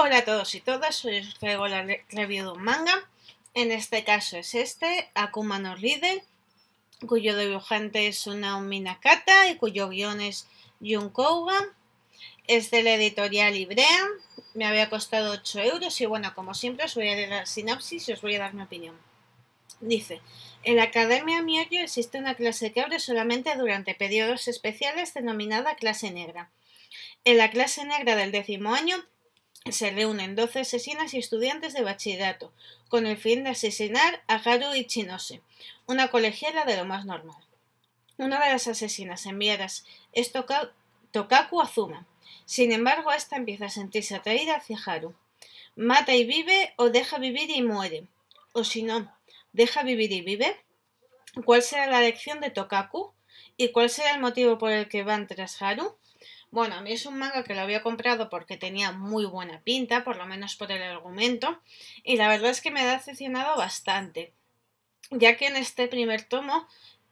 Hola a todos y todas, hoy os traigo la review de un manga. En este caso es este, Akuma no Riddle, cuyo dibujante es Naomi Nakata y cuyo guion es Jun Kouga. Es de la editorial Ibrea, me había costado 8 euros y bueno, como siempre os voy a leer la sinopsis y os voy a dar mi opinión. Dice, en la Academia Mioyo existe una clase que abre solamente durante periodos especiales denominada clase negra. En la clase negra del décimo año se reúnen 12 asesinas y estudiantes de bachillerato, con el fin de asesinar a Haru Ichinose, una colegiala de lo más normal. Una de las asesinas enviadas es Tokaku Azuma. Sin embargo, esta empieza a sentirse atraída hacia Haru. Mata y vive o deja vivir y muere. O si no, deja vivir y vive. ¿Cuál será la lección de Tokaku? ¿Y cuál será el motivo por el que van tras Haru? Bueno, a mí es un manga que lo había comprado porque tenía muy buena pinta, por lo menos por el argumento, y la verdad es que me ha decepcionado bastante, ya que en este primer tomo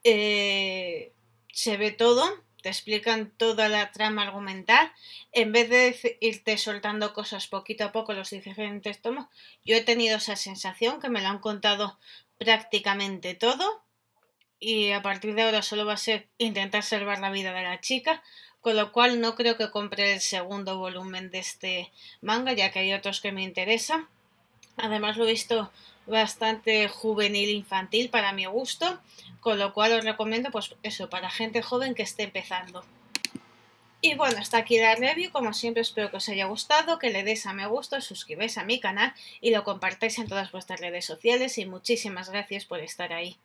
eh, se ve todo, te explican toda la trama argumental, en vez de irte soltando cosas poquito a poco los diferentes tomos, yo he tenido esa sensación que me lo han contado prácticamente todo y a partir de ahora solo va a ser intentar salvar la vida de la chica, con lo cual no creo que compre el segundo volumen de este manga, ya que hay otros que me interesan. Además lo he visto bastante juvenil infantil para mi gusto, con lo cual os recomiendo pues eso, para gente joven que esté empezando. Y bueno, hasta aquí la review, como siempre espero que os haya gustado, que le deis a me gusta, suscribáis a mi canal y lo compartáis en todas vuestras redes sociales y muchísimas gracias por estar ahí.